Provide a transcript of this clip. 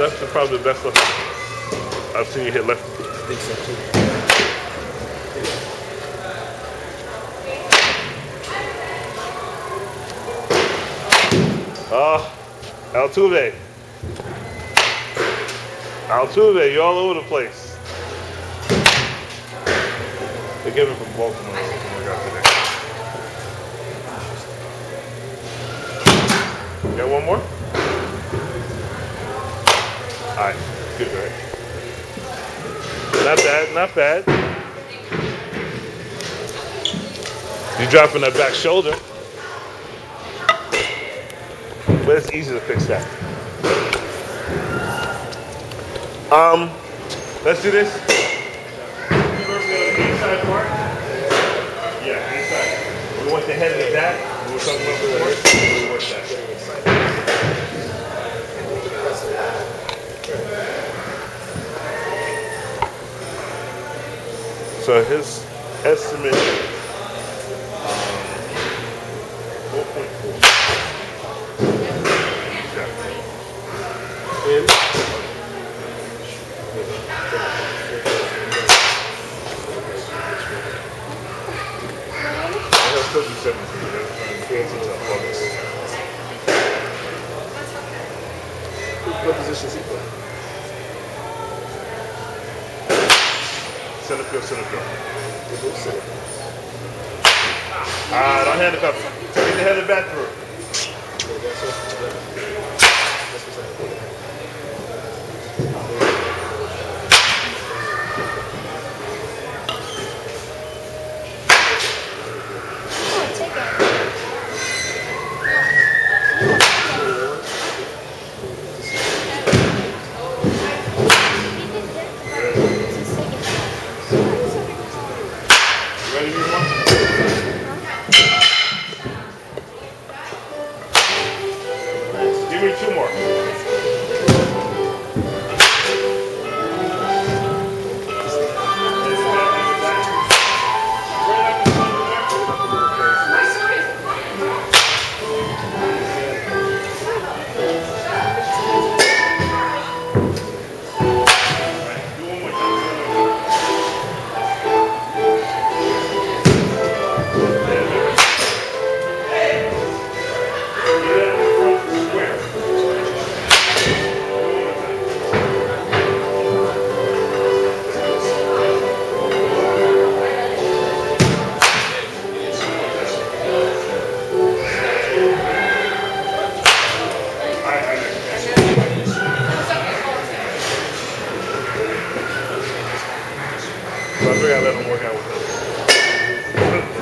left is probably the best left I've seen you hit left. I think so too. Oh, Altuve. Altuve, you're all over the place. They give it from Baltimore. Oh. Got one more? Good, right? Not bad, not bad. You're dropping that back shoulder. But it's easy to fix that. Um, let's do this. Yeah, inside. We want the head of the back. We were talking about before. We that. So his estimate, um, 4.4. In. He'll still do 17. That's fancy tough August. What position is he playing? Field, center field. He moves center. Ah, don't hand it up. Take the head of the bat through. Okay, that's what- that's what's happening. Oh, take it. You ready, everyone? Give me two more. I figured I'd let them work out with us.